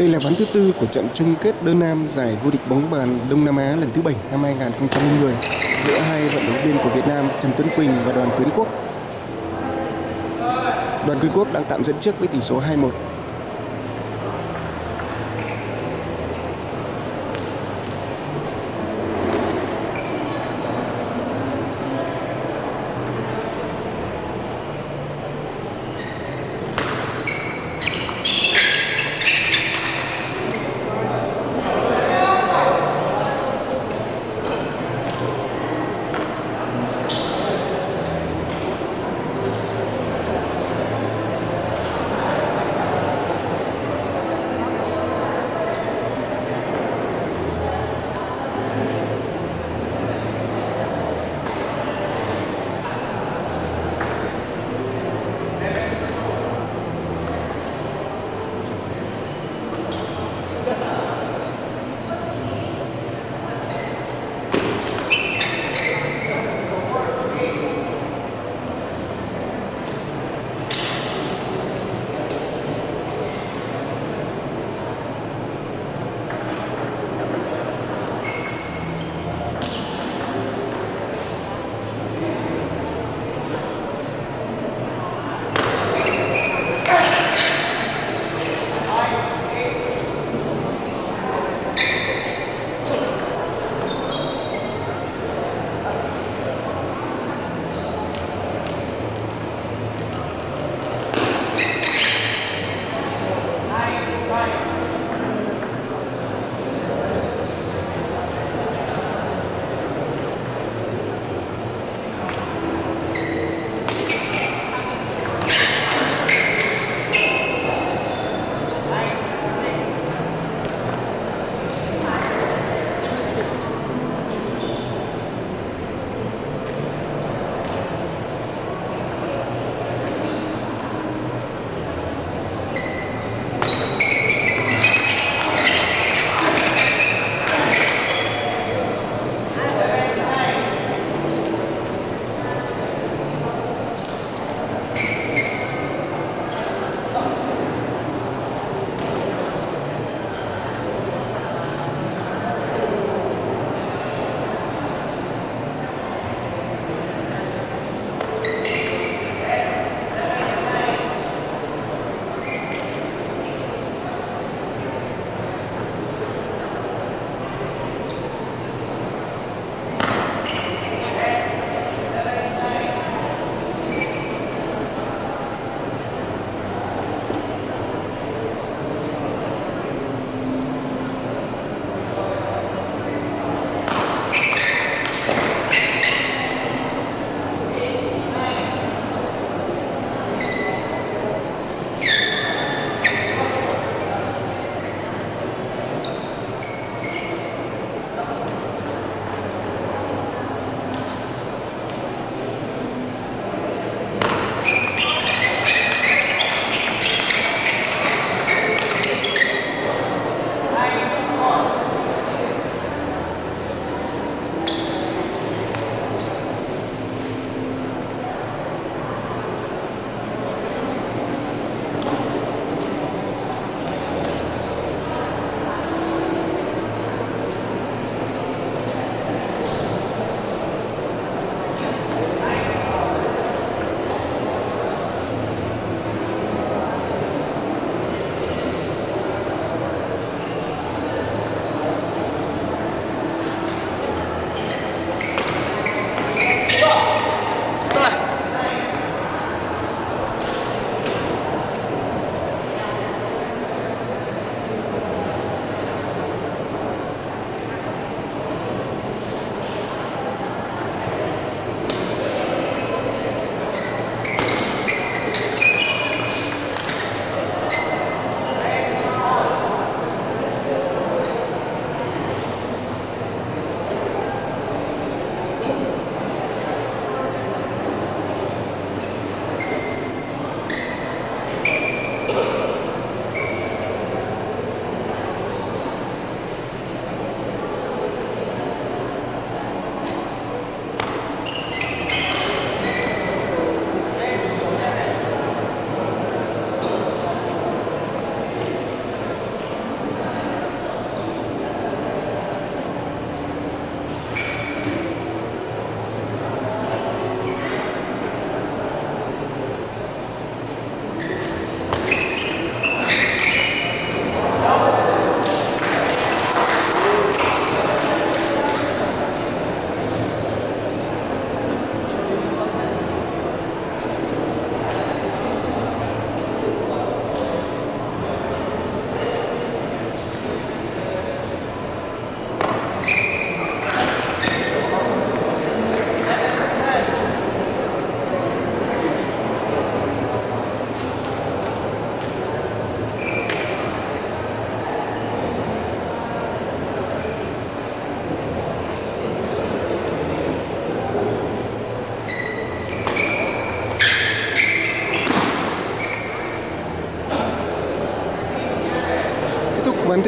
Đây là ván thứ tư của trận chung kết đơn nam giải vô địch bóng bàn Đông Nam Á lần thứ 7 năm 2010 giữa hai vận động viên của Việt Nam Trần Tuấn Quỳnh và Đoàn Quyến Quốc. Đoàn Quyến Quốc đang tạm dẫn trước với tỷ số 2-1.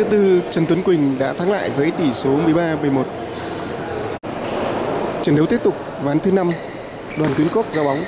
Thứ tư, Trần Tuấn Quỳnh đã thắng lại với tỷ số 13-11. Trận đấu tiếp tục ván thứ năm, Đoàn tuyến cốc giao bóng.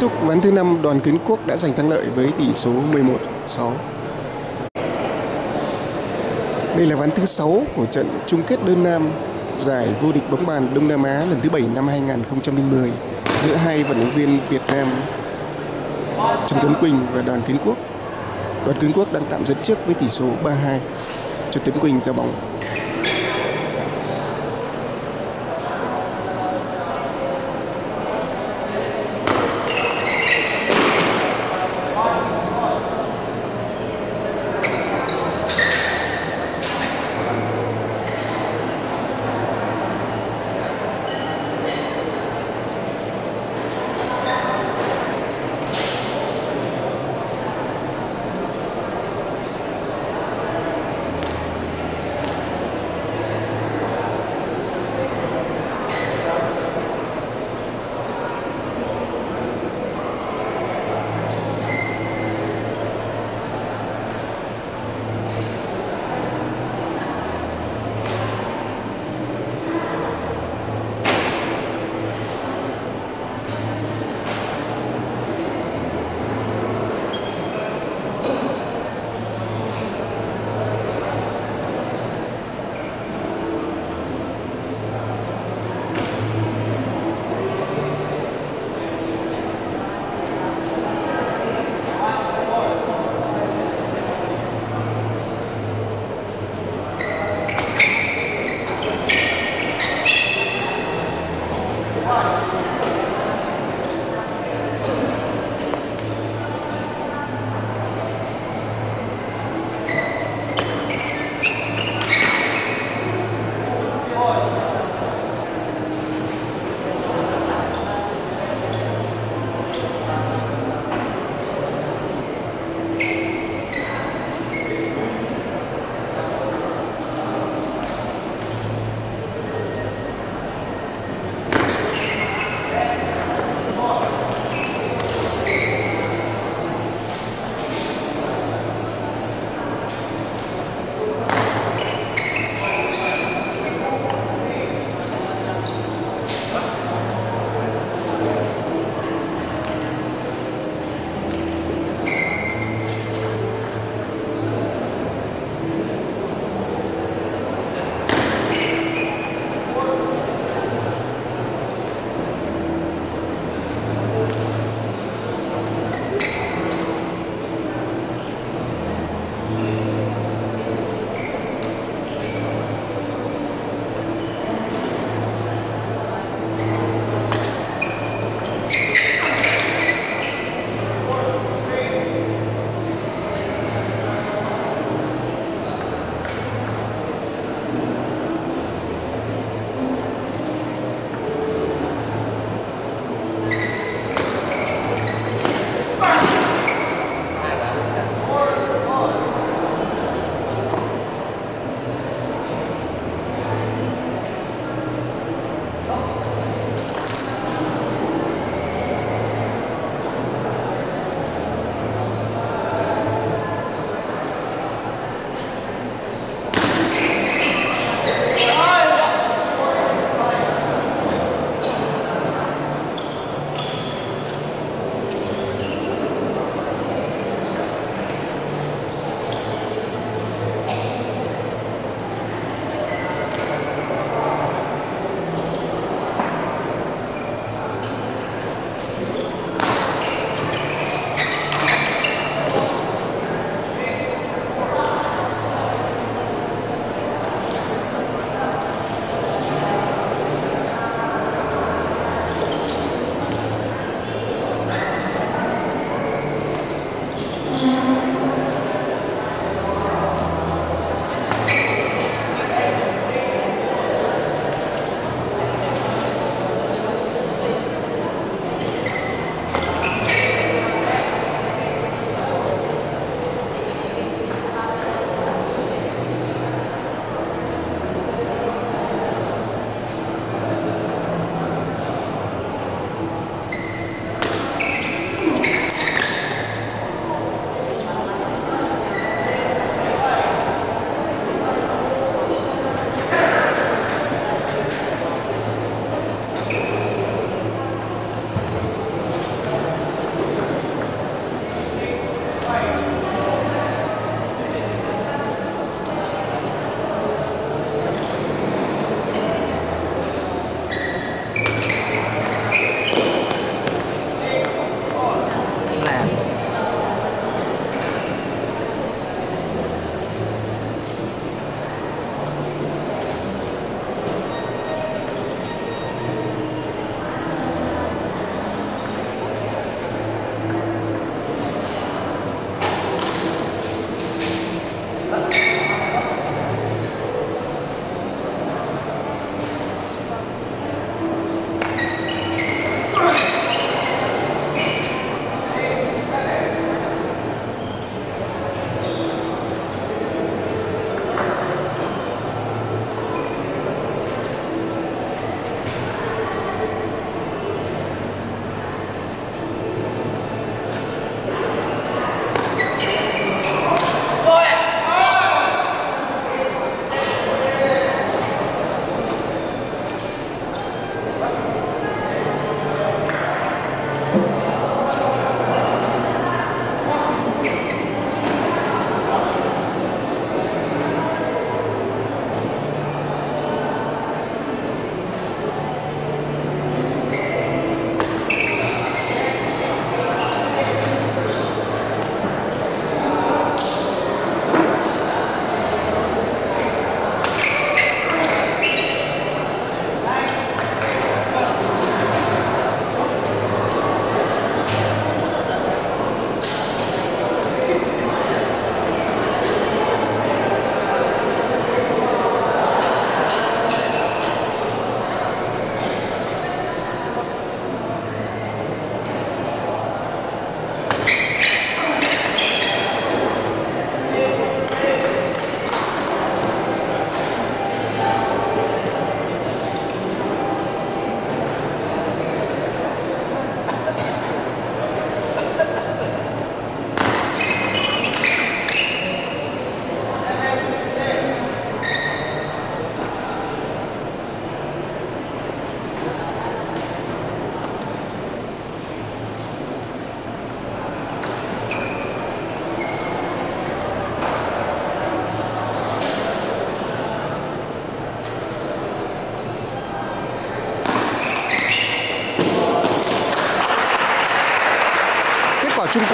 Thúc ván thứ năm, đoàn kiến quốc đã giành thắng lợi với tỷ số 11-6. Đây là ván thứ 6 của trận chung kết đơn nam giải vô địch bóng bàn Đông Nam Á lần thứ 7 năm 2010 giữa hai vận động viên Việt Nam, Trần Tuấn Quỳnh và Đoàn Kiến Quốc. Đoàn Kiến Quốc đang tạm dẫn trước với tỷ số 3-2. Trần Tuấn Quỳnh ra bóng.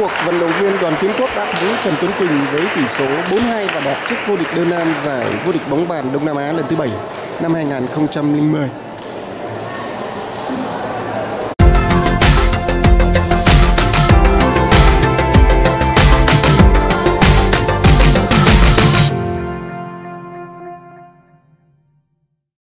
Cuộc, vận động viên Đoàn Kiến Quốc đã thắng Trần Tuấn Quỳnh với tỷ số 4-2 và đạt chức vô địch đơn nam giải vô địch bóng bàn Đông Nam Á lần thứ 7 năm 2010.